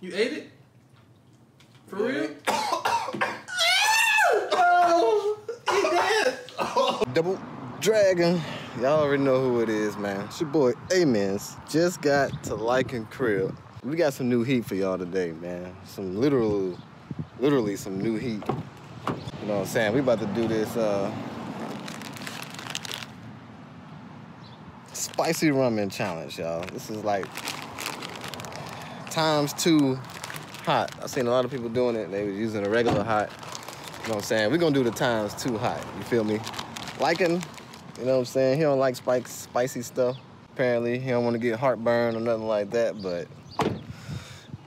You ate it? For real? oh, he did. Double Dragon. Y'all already know who it is, man. It's your boy Amenz. Just got to Lycan Crib. We got some new heat for y'all today, man. Some literal, literally some new heat. You know what I'm saying? We about to do this uh, spicy ramen challenge, y'all. This is like times two hot. I've seen a lot of people doing it. They was using a regular hot. You know what I'm saying? We're gonna do the times two hot. You feel me? Lycan, you know what I'm saying? He don't like spikes, spicy stuff. Apparently, he don't want to get heartburn or nothing like that, but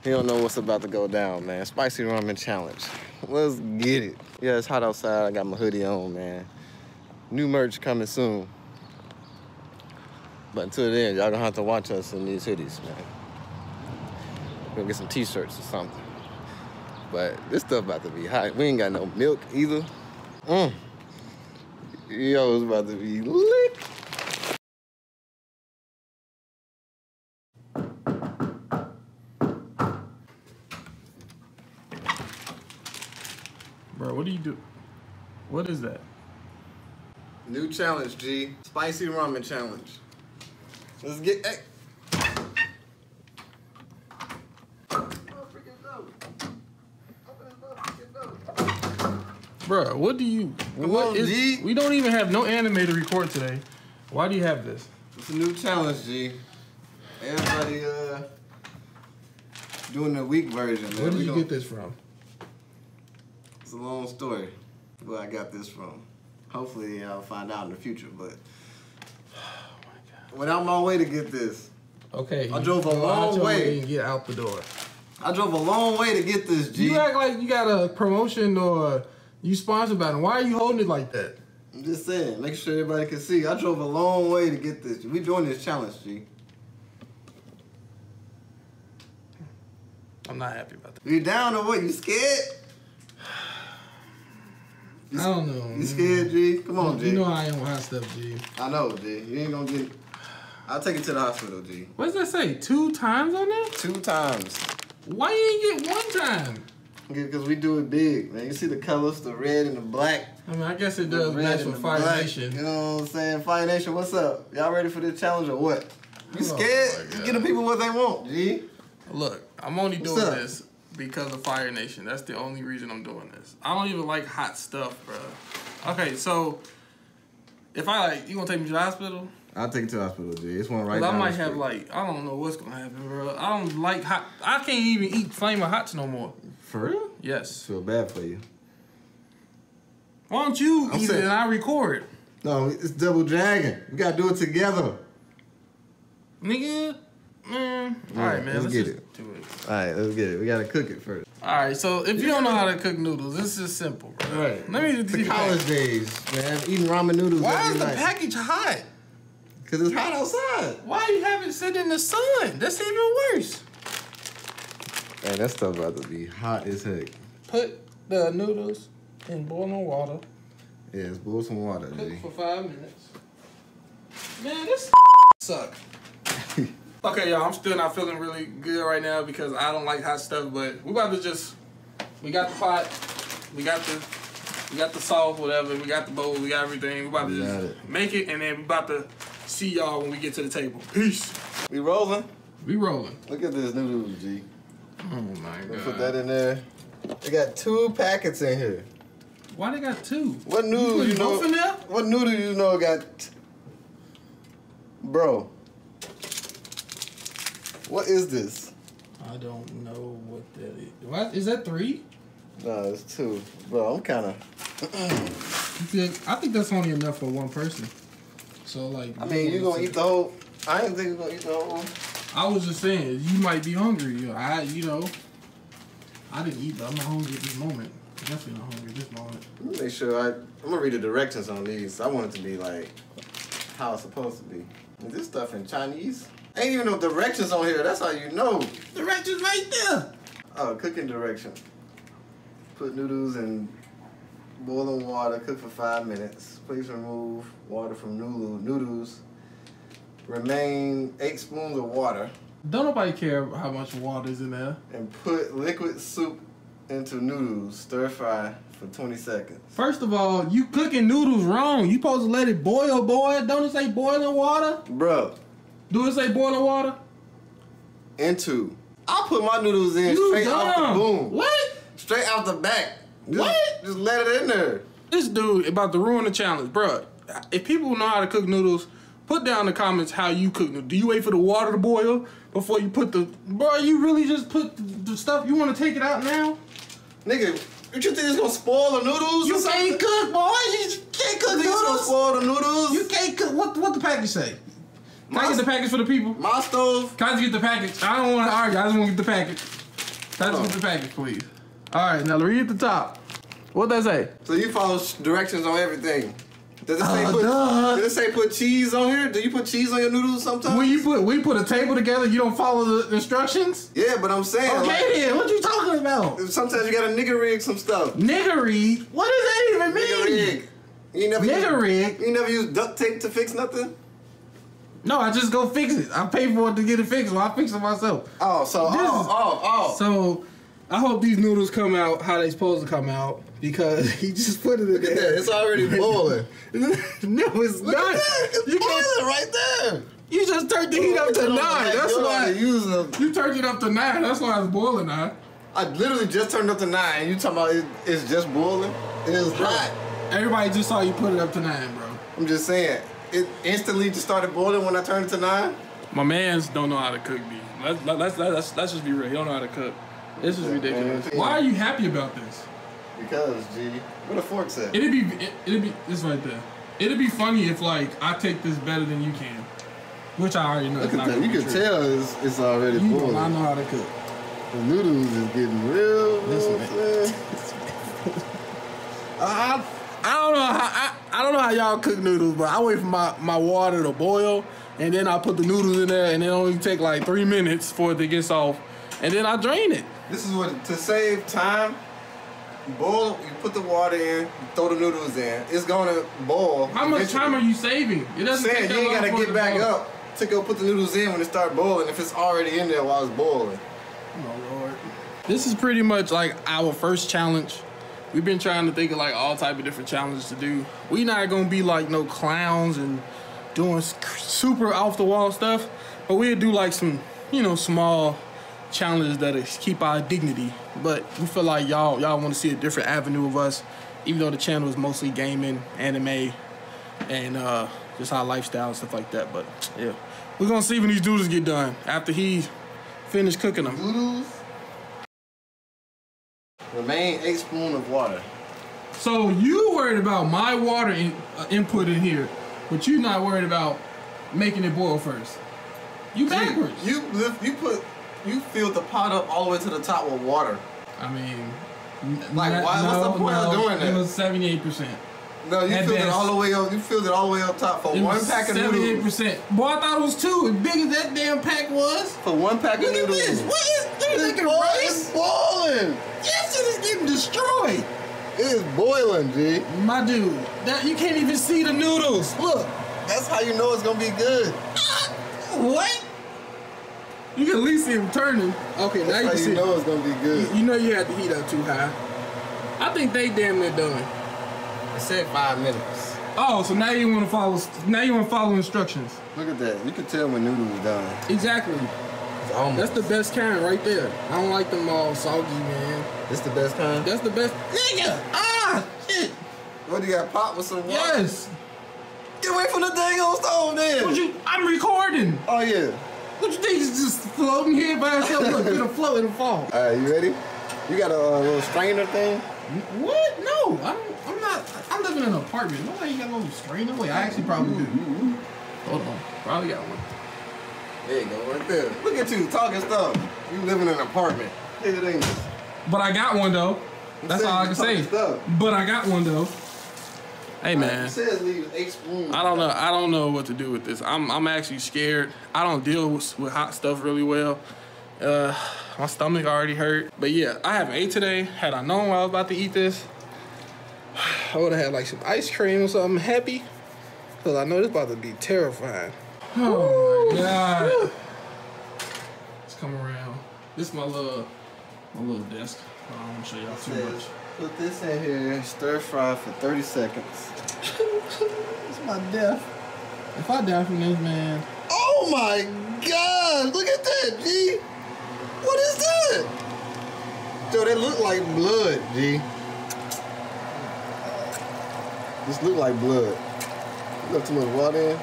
he don't know what's about to go down, man. Spicy ramen challenge. Let's get it. Yeah, it's hot outside. I got my hoodie on, man. New merch coming soon. But until then, y'all gonna have to watch us in these hoodies, man. We're gonna get some t-shirts or something. But this stuff about to be hot. We ain't got no milk either. Mm. Yo, it's about to be lit. Bro, what do you do? What is that? New challenge, G. Spicy ramen challenge. Let's get. Hey. Bro, what do you? Come what on, is- G. We don't even have no anime to record today. Why do you have this? It's a new challenge, G. Everybody uh doing the week version. Man. Where did We you get this from? It's a long story where I got this from. Hopefully I'll find out in the future, but oh my God. went out my way to get this. Okay, I drove a long way. and get out the door. I drove a long way to get this, G. You act like you got a promotion or you sponsored by them. Why are you holding it like that? I'm just saying, make sure everybody can see. I drove a long way to get this. We doing this challenge, G. I'm not happy about that. You down or what? You scared? I don't know. You scared, G? Come on, G. You know I am with hot stuff, G. I know, G. You ain't gonna get. I'll take it to the hospital, G. What does that say? Two times on that? Two times. Why you ain't get one time? Because we do it big, man. You see the colors, the red and the black. I mean, I guess it does red match with Fire black. Nation. You know what I'm saying? Fire Nation, what's up? Y'all ready for this challenge or what? You Oh, scared? You get the people what they want, G. Look, I'm only What's doing up? this because of Fire Nation. That's the only reason I'm doing this. I don't even like hot stuff, bro. Okay, so if I like, you gonna take me to the hospital? I'll take you to the hospital, G. It's one right Cause I might have like, I don't know what's gonna happen, bro. I don't like hot. I can't even eat Flamin' Hots no more. For real? Yes. Feel bad for you. Why don't you I'm eat saying- it and I record, No, it's double dragon. We gotta do it together. nigga? Man, all right, man. let's Let's, get just it. do it. All right, let's get it. We gotta cook it first. All right, so if you don't know how to cook noodles, this is simple, bro. Right. Let me The college days, man. Eating ramen noodles Why every is the night. package hot? Cause it's hot outside. Why you have it sit in the sun? That's even worse. Man, that stuff about to be hot as heck. Put the noodles in boiling water. Yeah, it's boil some water, Cook G. for five minutes. Man, this suck. okay, y'all, I'm still not feeling really good right now because I don't like hot stuff. But we about to just, we got the pot, we got the, we got the salt, whatever. We got the bowl, we got everything. We about to We just it. make it, and then we about to see y'all when we get to the table. Peace. We rolling? We rolling. Look at this noodles, G. Oh my Let me god. Put that in there. They got two packets in here. Why they got two? What noodle put you know? in there? What noodle you know got? Bro, what is this? I don't know what that is. What is that three? No, it's two. Bro, I'm kind of. I think that's only enough for one person. So like, I mean, you gonna eat the whole? I didn't think you gonna eat the whole. I was just saying, you might be hungry. You know, I, you know, I didn't eat, but I'm not hungry at this moment. Definitely not hungry at this moment. Let me make sure I. I'm gonna read the directions on these. I want it to be like how it's supposed to be. Is this stuff in Chinese? Ain't even no directions on here. That's how you know. Directions right there. Oh, cooking direction. Put noodles in boiling water. Cook for five minutes. Please remove water from noodle noodles. Remain eight spoons of water. Don't nobody care how much water is in there. And put liquid soup into noodles. Stir fry for 20 seconds. First of all, you cooking noodles wrong. You supposed to let it boil, boy. Don't it say boiling water? Bro. Do it say boiling water? Into. I'll put my noodles in You straight off the boom. What? Straight out the back. Just, What? Just let it in there. This dude about to ruin the challenge, bro. If people know how to cook noodles, put down in the comments how you cook noodles. Do you wait for the water to boil before you put the? Bro, you really just put the, stuff. You want to take it out now? Nigga, you think it's gonna spoil the noodles? You can't cook, boy. You can't cook You it's gonna noodles. spoil the noodles? You can't cook. What what the package say? Can I get the package for the people? My stove. Can I just get the package? I don't want to argue. I just want to get the package. Can I just Oh. get the package, please? All right, now read at the top. What does that say? So you follow directions on everything. Does it say Uh, put? duh. Does it say put cheese on here? Do you put cheese on your noodles sometimes? When you put we put a table together, you don't follow the instructions. yeah, but I'm saying. Okay, like, then what you talking about? sometimes you gotta nigga rig some stuff. Niggery? What does that even mean? rig. You never Nigga use, rig? You never use duct tape to fix nothing. No, I just go fix it. I pay for it to get it fixed, so I fix it myself. Oh, so This oh is- oh oh. So I hope these noodles come out how they supposed to come out because he just put it in Look at that. It's already boiling. no, it's Look not. at that. It's You can't- boiling right there. You just turned the heat up to nine. That's why Use them. you turned it up to nine. That's why it's boiling now. I literally just turned up to nine. You talking about it, it's just boiling? It is hot. Everybody just saw you put it up to nine, bro. I'm just saying. It instantly just started boiling when I turned it to nine. My man's don't know how to cook beef. Let's let's let's, let's just be real. He don't know how to cook. This is ridiculous. Why are you happy about this? Because, G, what a fork at? It'd be it, it'd be this right there. It'd be funny if like I take this better than you can, which I already know. Look at that. You can true. tell it's, it's already You do boiling. not know how to cook. The noodles is getting real. Listen, you I'm? I, I don't know how I, I don't know how y'all cook noodles, but I wait for my, my water to boil, and then I put the noodles in there, and it only take like three minutes for it to get soft, and then I drain it. This is what to save time. Boil. You put the water in. Throw the noodles in. It's gonna boil. How much time are you saving? It doesn't saying take that you ain't gotta get back boil. up to go put the noodles in when it start boiling. If it's already in there while it's boiling. Oh Lord. This is pretty much like our first challenge. We've been trying to think of like all type of different challenges to do. We not gonna be like no clowns and doing super off the wall stuff, but we'll do like some, you know, small challenges that is keep our dignity. But we feel like y'all y'all want to see a different avenue of us, even though the channel is mostly gaming, anime, and uh, just our lifestyle and stuff like that. But yeah, we're gonna see when these doodles get done after he finished cooking them. Noodles. Remain eight spoon of water. So you worried about my water in, uh, input in here, but you're not worried about making it boil first. You backwards. You lift. You put. You filled the pot up all the way to the top with water. I mean, Like, why- what's the point of doing that? It was seventy-eight percent. No, you At filled it all the way up. You filled it all the way up top for It one pack of seventy-eight noodles. percent. Boy, I thought it was two. As big as that damn pack was. For one pack of noodles. Look at this. What is this? It's boiling. rice? It's boiling. Yes, it is getting destroyed. It is boiling, G. My dude, that you can't even see the noodles. Look. That's how you know it's gonna be good. What? You can at least see them turning. Okay, now you That's can how see. you know it's gonna be good. You, you know you had the heat up too high. I think they damn near done. It said five minutes. Oh, so now you want to follow? Now you want to follow instructions? Look at that. You can tell when noodles done. Exactly. Almost. That's the best kind right there. I don't like them all soggy, man. This the best kind. That's the best. Nigga! Ah! Shit! What do you got? Pop with some water. Yes! Get away from the dang old stove, then. What you? I'm recording. Oh yeah. What you think is just floating here by itself? Look, it'll float, it'll fall. All right, you ready? You got a uh, little strainer thing. What? No, I'm. I'm not. I'm living in an apartment. Nobody got no strainer. Wait, I actually probably do. Hold on, probably got one. There you go, right there. Look at you talking stuff. You live in an apartment. Look at English. But I got one though. That's all I can say. stuff. But I got one though. Hey man, It says leave eight spoons. I don't know. I don't know what to do with this. I'm I'm actually scared. I don't deal with, with hot stuff really well. Uh, my stomach already hurt. But yeah, I haven't ate today. Had I known I was about to eat this, I would have had like some ice cream or something happy. Cause I know this about to be terrifying. Oh my god. come around. This is my little my little desk. I don't want to show y'all too much. Put this in here, stir fry for 30 seconds. it's my death. If I die from this, man. Oh my god! Look at that, G! What is that? Yo, that look like blood, G. This look like blood. You got too much water in?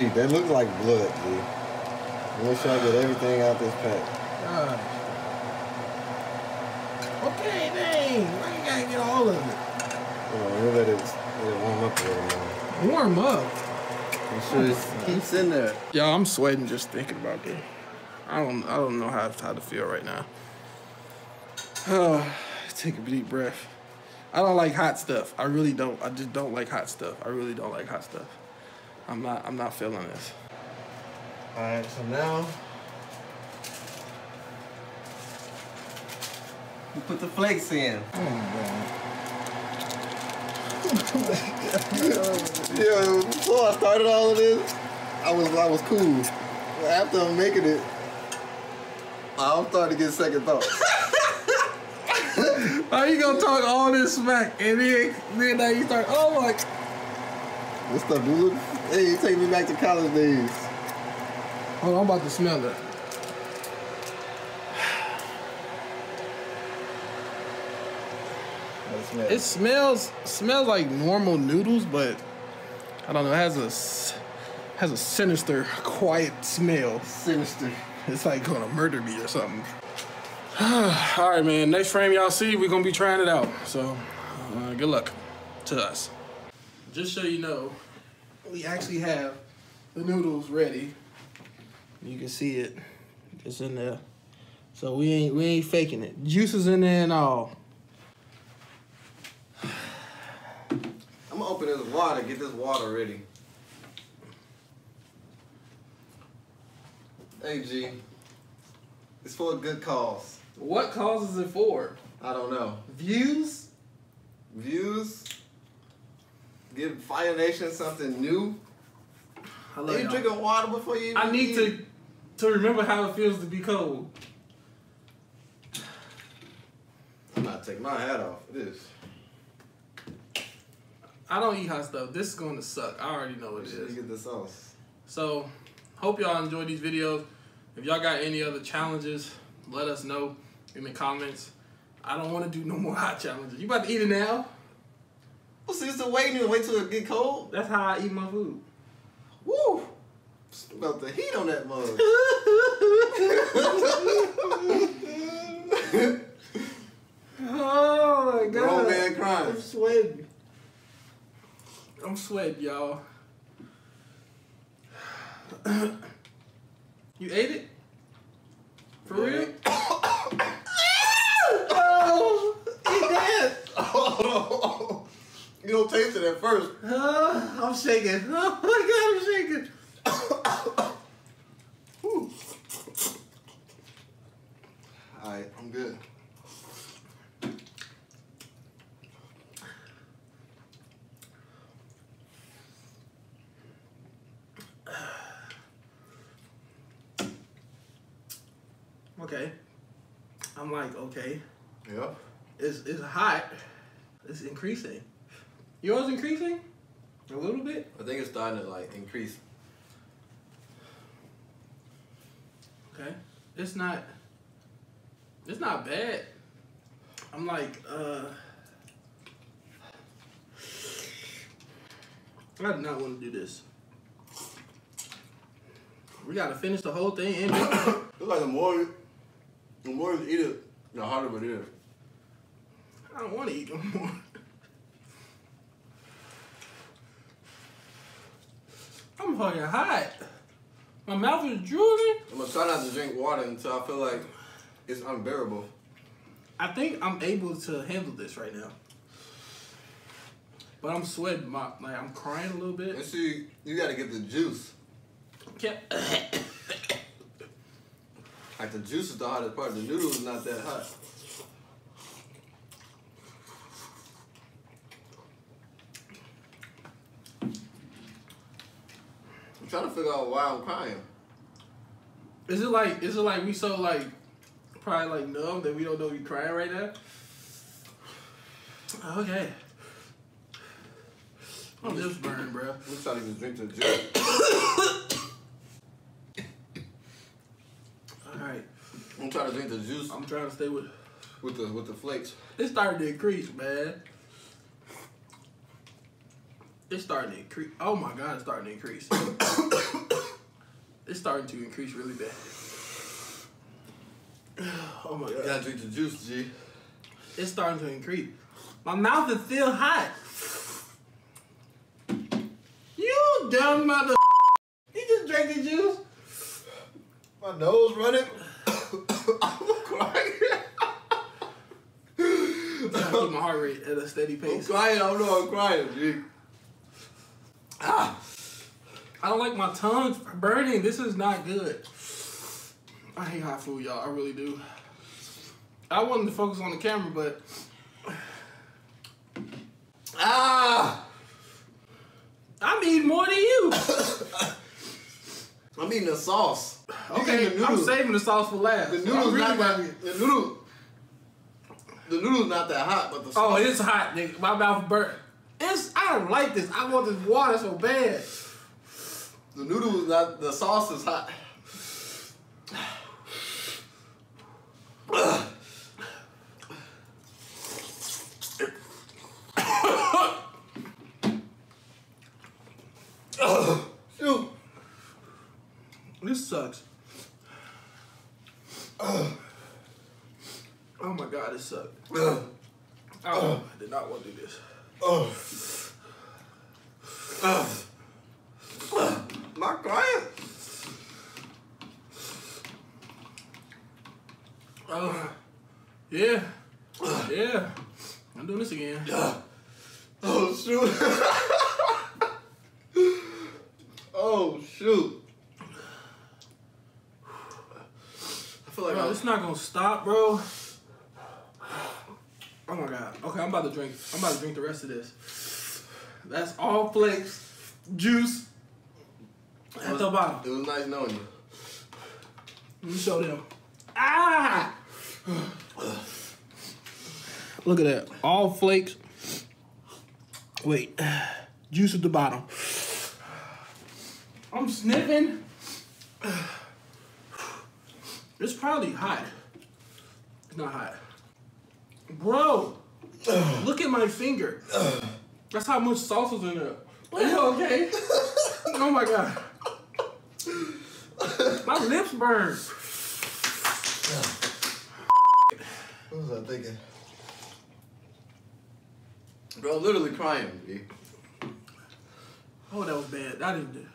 Gee, that looks like blood, G. Make sure I get everything out this pack. Gosh. Okay, dang. Why get all of it? Hold on, we'll let it, let it warm up a little more. Warm up. Make sure it keeps in there. Y'all, I'm sweating just thinking about it. I don't I don't know how, how to feel right now. take a deep breath. I don't like hot stuff. I really don't. I just don't like hot stuff. I really don't like hot stuff. I'm not I'm not feeling this. Alright, so now we put the flakes in. Oh Yeah, before I started all of this, I was I was cool. But after I'm making it, I'm starting to get second thoughts. How you gonna talk all this smack and then then now you start oh my this stuff do look. Hey, you take me back to college days. Hold on, I'm about to smell it. It smells smells like normal noodles, but I don't know. It has a has a sinister, quiet smell. sinister. It's like gonna murder me or something. All right, man. Next frame y'all see, we're gonna be trying it out. So, uh, good luck to us. Just so you know, we actually have the noodles ready. You can see it. It's in there. So we ain't we ain't faking it. Juices in there and all. I'm gonna open this water, get this water ready. Hey G, it's for a good cause. What cause is it for? I don't know. Views? Views. Give Fire Nation something new. I Are love you y'all. drinking water before you? I need eat? to to remember how it feels to be cold. I'm about to take my hat off. It is. I don't eat hot stuff. This is going to suck. I already know what Make it sure you get the sauce. So, hope y'all enjoy these videos. If y'all got any other challenges, let us know in the comments. I don't want to do no more hot challenges. You about to eat it now? Well, see, still waiting to wait till it get cold. That's how I eat my food. Woo! Smell the heat on that mug. Oh my god. Grown man crying. I'm sweating. I'm sweating, y'all. you ate it? For Yeah. real? oh, eat that. Oh, you don't taste it at first. Uh, I'm shaking. Oh my god, I'm shaking. Whew. All right, I'm good. Okay. I'm like, okay. Yeah. It's it's hot. It's increasing. Yours increasing? A little bit? I think it's starting to like increase. Okay. It's not it's not bad. I'm like, uh I do not want to do this. We gotta finish the whole thing and It's like the more, the more you eat it, the harder it is. I don't want to eat no more. I'm fucking hot. My mouth is drooling. I'm gonna try not to drink water until I feel like it's unbearable. I think I'm able to handle this right now. But I'm sweating. My, like I'm crying a little bit. And see, you gotta get the juice. Can't- Like the juice is the hardest part. The noodle is not that hot. Trying to figure out why I'm crying. Is it like is it like we so like probably like numb that we don't know you crying right now? Okay. My lips burn, bro. I'm trying to drink the juice. All right, I'm trying to drink the juice I'm trying to stay with. with the with the flakes. It's starting to increase, man. It's starting to increase. Oh my god, it's starting to increase. it's starting to increase really bad. Oh my You god. gotta drink the juice, G. It's starting to increase. My mouth is still hot. You dumb mother. You just drank the juice. My nose running. I'm crying. To keep my heart rate at a steady I'm pace. crying. I don't know I'm crying, G. Ah. I don't like my tongue burning. This is not good. I hate hot food, y'all. I really do. I wanted to focus on the camera, but Ah. I'm eating more than you. I'm eating the sauce. Okay, the I'm saving the sauce for last. The noodles really not that. The noodle. The noodles not that hot, but the sauce. Oh, it's hot, nigga. My mouth burnt. It's. I don't like this. I want this water so bad. the noodles not. The sauce is hot. Shoot. This sucks. Oh my god, this sucks. Oh, I did not want to do this. Not crying. Oh, yeah, yeah. I'm doing this again. Oh shoot. oh shoot. I feel like Bro, I'm it's not gonna stop, bro. Oh my god. Okay, I'm about to drink. I'm about to drink the rest of this. That's all flakes, juice at the bottom. It was nice knowing you. Let me show them. Ah! Look at that. All flakes. Wait. Juice at the bottom. I'm sniffing. It's probably hot. It's not hot. Bro, look at my finger. That's how much sauce is in there. Are you okay? oh my god. My lips burn. What was I thinking? Bro, literally crying, B. Oh, that was bad. I didn't do.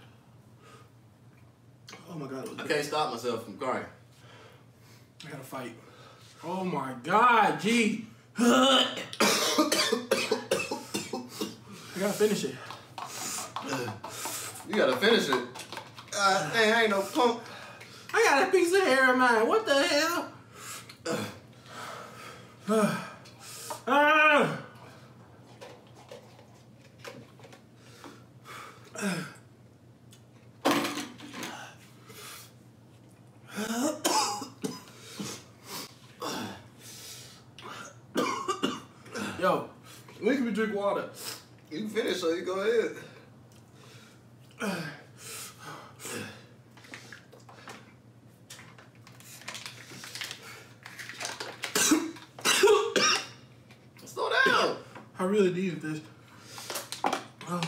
Oh my god, I can't stop myself from crying. I gotta fight. Oh my god, G. I gotta finish it. You gotta finish it. Uh, hey, I ain't no punk. I got a piece of hair in mine. What the hell? ah. Yo, when can we drink water? You finish, so you go ahead. Slow down. I really needed this. Oh,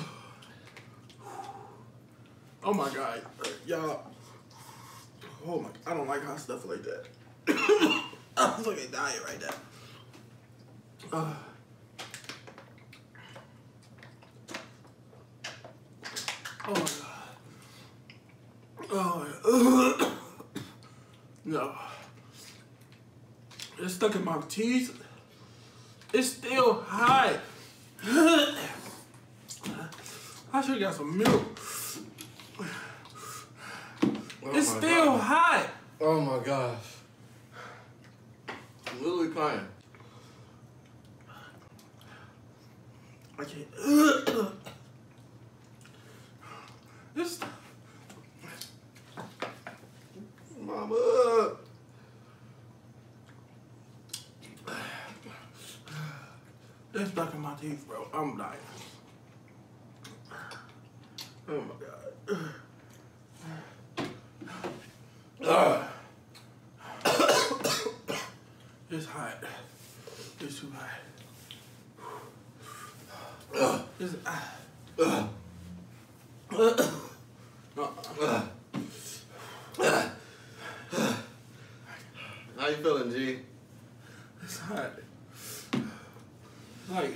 oh my god, y'all. Oh my, I don't like hot stuff like that. I'm fucking dying right now. Uh. Oh my god. Oh my no. It's stuck in my teeth. It's still hot. I should have got some milk. Oh it's still God. hot. Oh my gosh. I'm literally crying. I can't. This. Mama. That's stuck in my teeth, bro. I'm dying. Oh my god. It's hot. It's too hot. It's, ah. Ugh. Ugh. Uh-uh. How you feeling, G? It's hot. Like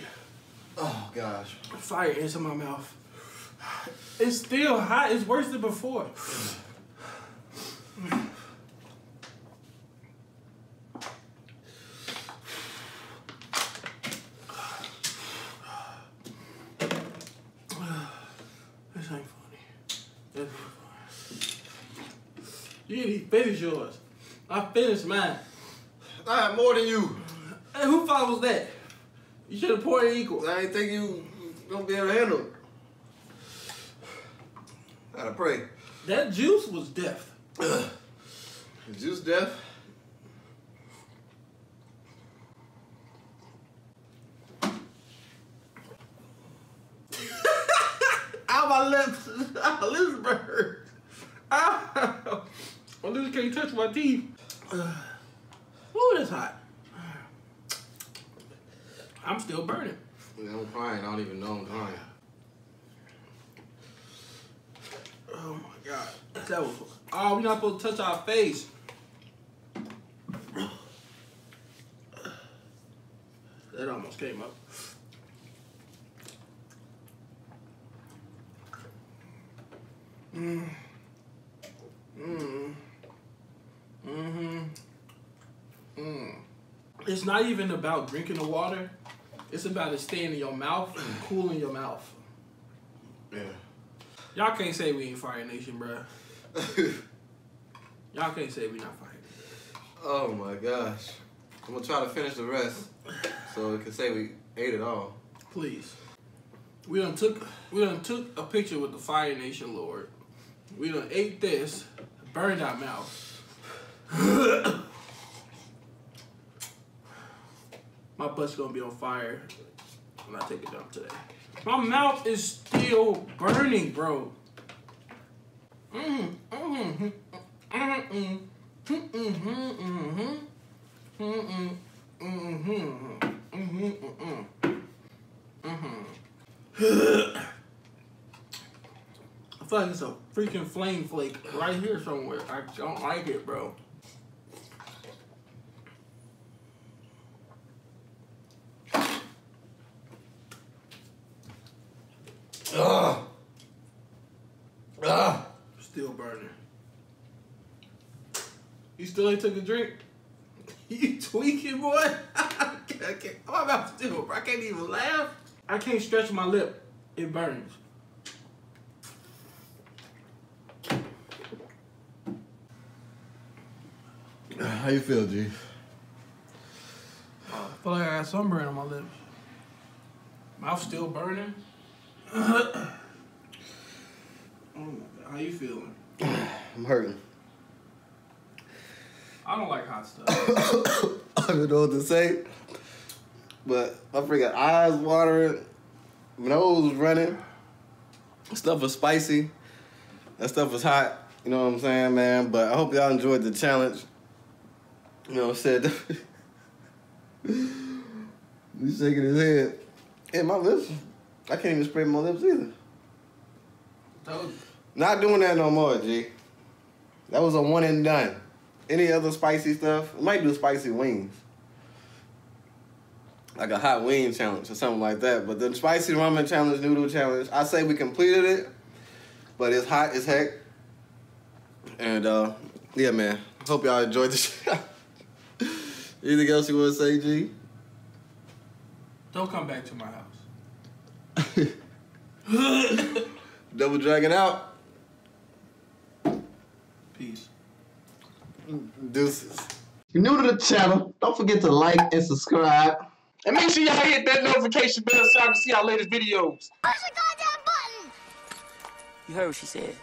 Oh gosh. fire into my mouth. It's still hot. It's worse than before. This ain't funny. This ain't funny. You didn't finish yours. I finished mine. I have more than you. Hey, who follows that? You should have poured it equal. I ain't think you gonna be able to handle it. Gotta pray. That juice was death. Juice death. Ow, my lips. My lips burn. Ow. My lips can't touch my teeth. Ooh, that's hot. I'm still burning. I'm crying. I don't even know I'm crying. Oh my god. That was. Oh, we're not supposed to touch our face. That almost came up. Mm. Mm. Mm-hmm. Mm. It's not even about drinking the water. It's about it staying in your mouth and cooling your mouth. Yeah. Y'all can't say we ain't Fire Nation, bro. Y'all can't say we not Fire Nation. oh my gosh. I'm gonna try to finish the rest so we can say we ate it all. Please. We done took we done took a picture with the Fire Nation Lord. We done ate this, burned our mouth. My butt's gonna be on fire when I take a dump today. My mouth is still burning, bro. I feel like it's a freaking flame flake right here somewhere. I don't like it, bro. Still ain't took a drink? You tweaking, boy? I can't, my mouth still, bro. I can't even laugh. I can't stretch my lip. It burns. How you feel, G? I feel like I got sunburn on my lips. Mouth still burning. oh my God. How you feeling? I'm hurting. I don't like hot stuff. I don't know what to say. But my freaking eyes watering, nose running. Stuff was spicy. That stuff was hot. You know what I'm saying, man? But I hope y'all enjoyed the challenge. You know what I'm saying? He's shaking his head. And my lips, I can't even spray my lips either. Not doing that no more, G. That was a one and done. Any other spicy stuff? We might do spicy wings. Like a hot wing challenge or something like that. But the spicy ramen challenge, noodle challenge, I say we completed it, but it's hot as heck. And uh, yeah, man. Hope y'all enjoyed the show. Anything else you want to say, G? Don't come back to my house. Double Dragon out. Peace. Deuces. If you're new to the channel, don't forget to like and subscribe. And make sure y'all hit that notification bell so y'all can see our latest videos. Push the goddamn button! You heard what she said.